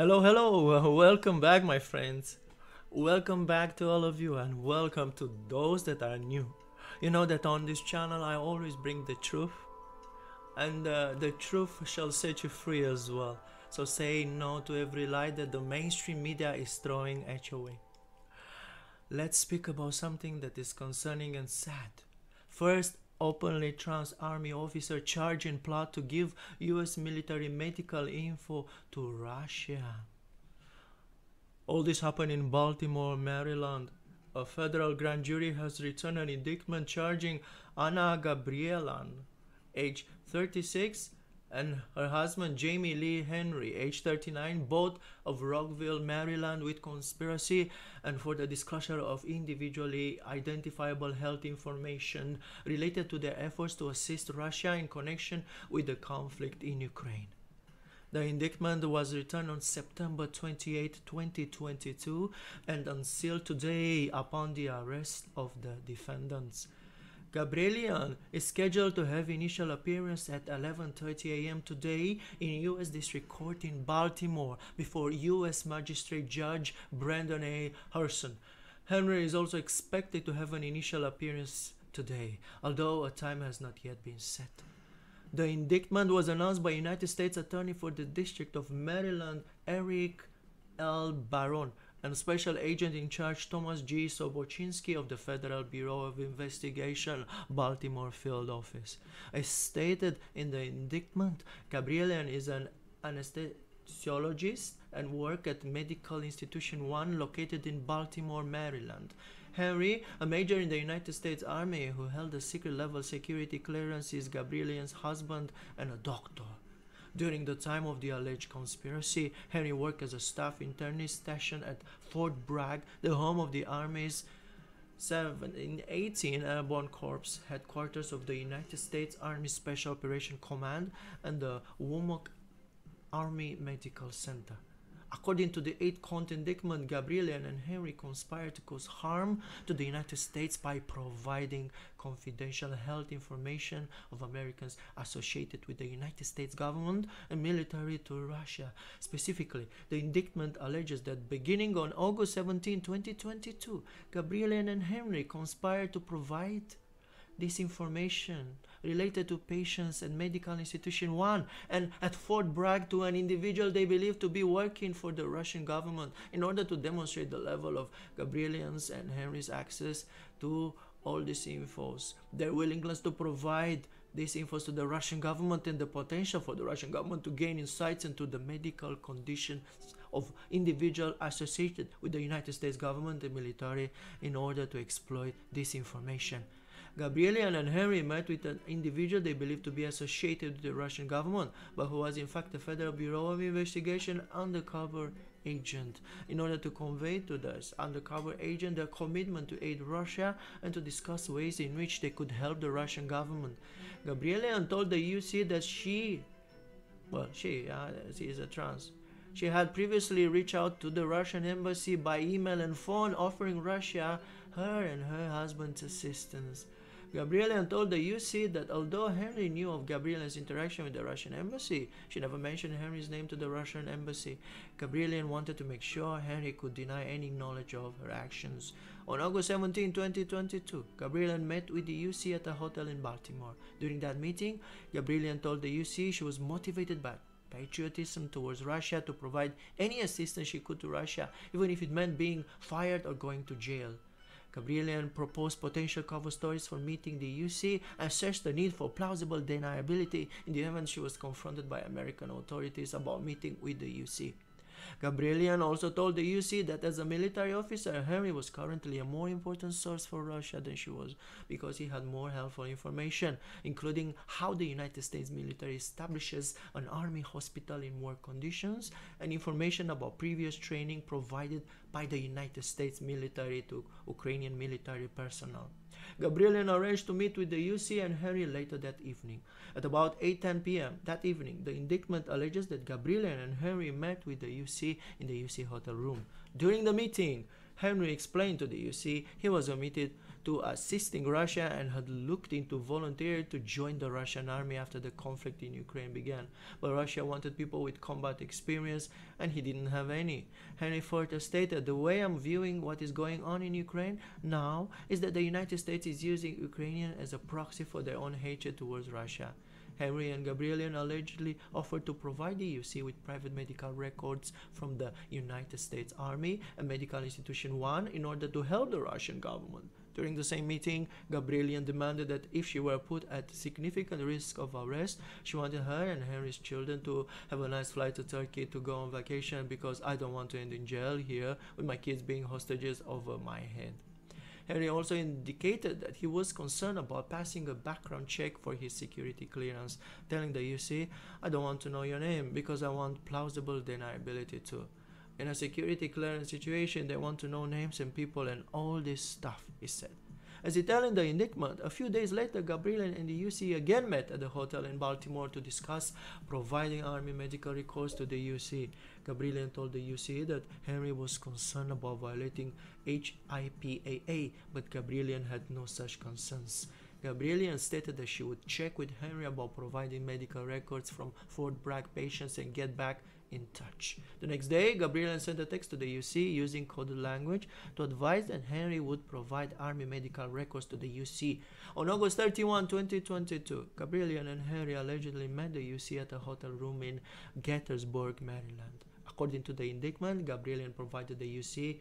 Hello, hello, welcome back, my friends. Welcome back to all of you, and welcome to those that are new. You know that on this channel I always bring the truth, and uh, the truth shall set you free as well. So say no to every lie that the mainstream media is throwing at your way. Let's speak about something that is concerning and sad. First, openly trans army officer charged in plot to give US military medical info to Russia. All this happened in Baltimore, Maryland. A federal grand jury has returned an indictment charging Anna Gabrielian, age 36, and her husband Jamie Lee Henry, age 39, both of Rockville, Maryland, with conspiracy and for the disclosure of individually identifiable health information related to their efforts to assist Russia in connection with the conflict in Ukraine. The indictment was returned on September 28, 2022, and unsealed today upon the arrest of the defendants. Gabrielian is scheduled to have initial appearance at 11:30 a.m. today in U.S. District Court in Baltimore before U.S. Magistrate Judge Brendan A. Hurson. Henry is also expected to have an initial appearance today, although a time has not yet been set. The indictment was announced by United States Attorney for the District of Maryland, Erek L. Barron, and Special Agent in Charge Thomas G. Sobocinski of the Federal Bureau of Investigation, Baltimore Field Office. As stated in the indictment, Gabrielian is an anesthesiologist and work at Medical Institution 1 located in Baltimore, Maryland. Henry, a major in the United States Army who held a secret level security clearance, is Gabrielian's husband and a doctor. During the time of the alleged conspiracy, Henry worked as a staff internist stationed at Fort Bragg, the home of the Army's 1718 Airborne Corps, headquarters of the United States Army Special Operation Command, and the Womack Army Medical Center. According to the eight count indictment, Gabrielian and Henry conspired to cause harm to the United States by providing confidential health information of Americans associated with the United States government and military to Russia. Specifically, the indictment alleges that beginning on August 17, 2022, Gabrielian and Henry conspired to provide this information related to patients at medical institution 1 and at Fort Bragg to an individual they believe to be working for the Russian government in order to demonstrate the level of Gabrielian's and Henry's access to all these infos, their willingness to provide these infos to the Russian government and the potential for the Russian government to gain insights into the medical conditions of individuals associated with the United States government and military in order to exploit this information. Gabrielian and Henry met with an individual they believed to be associated with the Russian government, but who was in fact a Federal Bureau of Investigation undercover agent in order to convey to this undercover agent their commitment to aid Russia and to discuss ways in which they could help the Russian government. Gabrielian told the UC that she, well, she, uh, she is a trans, she had previously reached out to the Russian embassy by email and phone offering Russia her and her husband's assistance. Gabrielian told the UC that although Henry knew of Gabrielian's interaction with the Russian embassy, she never mentioned Henry's name to the Russian embassy. Gabrielian wanted to make sure Henry could deny any knowledge of her actions. On August 17, 2022, Gabrielian met with the UC at a hotel in Baltimore. During that meeting, Gabrielian told the UC she was motivated by patriotism towards Russia to provide any assistance she could to Russia, even if it meant being fired or going to jail. Gabrielian proposed potential cover stories for meeting the UC and the need for plausible deniability in the event she was confronted by American authorities about meeting with the UC. Gabrielian also told the UC that as a military officer, Henry was currently a more important source for Russia than she was because he had more helpful information, including how the United States military establishes an army hospital in war conditions and information about previous training provided by the United States military to Ukrainian military personnel. Gabrielian arranged to meet with the UC and Henry later that evening. At about 8:10 p.m. that evening, the indictment alleges that Gabrielian and Henry met with the UC in the UC hotel room. During the meeting, Henry explained to the UC he was omitted to assisting Russia and had looked into volunteering to join the Russian army after the conflict in Ukraine began. But Russia wanted people with combat experience and he didn't have any. Henry further stated, The way I'm viewing what is going on in Ukraine now is that the United States is using Ukrainian as a proxy for their own hatred towards Russia. Henry and Gabrielian allegedly offered to provide the EUC with private medical records from the United States Army and Medical Institution 1 in order to help the Russian government. During the same meeting, Gabrielian demanded that if she were put at significant risk of arrest, she wanted her and Henry's children to have a nice flight to Turkey to go on vacation because I don't want to end in jail here with my kids being hostages over my head. Henry also indicated that he was concerned about passing a background check for his security clearance, telling the UC, I don't want to know your name because I want plausible deniability too. In a security clearance situation, they want to know names and people and all this stuff, he said. As he telling the indictment, a few days later, Gabrielian the UC again met at the hotel in Baltimore to discuss providing Army medical records to the UC. Gabriel told the UC that Henry was concerned about violating HIPAA, but Gabrielian had no such concerns. Gabrielian stated that she would check with Henry about providing medical records from Fort Bragg patients and get back in touch. The next day, Gabriel sent a text to the UC using coded language to advise that Henry would provide Army medical records to the UC. On August 31, 2022, Gabrielian and Henry allegedly met the UC at a hotel room in Gaithersburg, Maryland. According to the indictment, Gabrielian provided the UC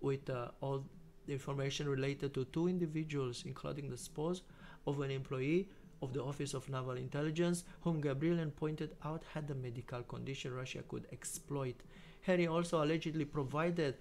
with uh, all the information related to two individuals, including the spouse of an employee of the Office of Naval Intelligence, whom Gabrielian pointed out had a medical condition Russia could exploit. Henry also allegedly provided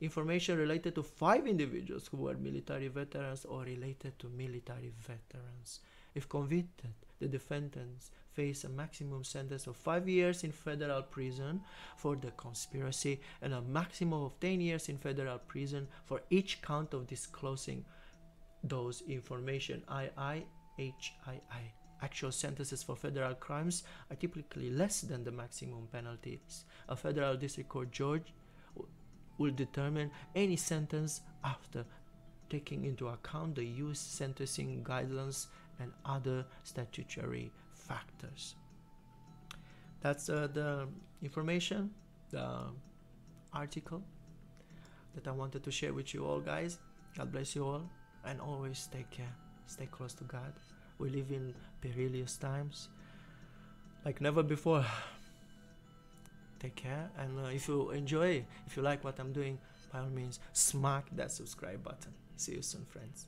information related to five individuals who were military veterans or related to military veterans. If convicted, the defendants face a maximum sentence of five years in federal prison for the conspiracy and a maximum of 10 years in federal prison for each count of disclosing those information. I, HII. Actual sentences for federal crimes are typically less than the maximum penalties. A federal district court judge will determine any sentence after taking into account the U.S. sentencing guidelines and other statutory factors. That's uh, the information, the article that I wanted to share with you all, guys. God bless you all, and always take care stay close to God. We live in perilous times like never before. Take care, and uh, if you enjoy, if you like what I'm doing, by all means, smack that subscribe button. See you soon, friends.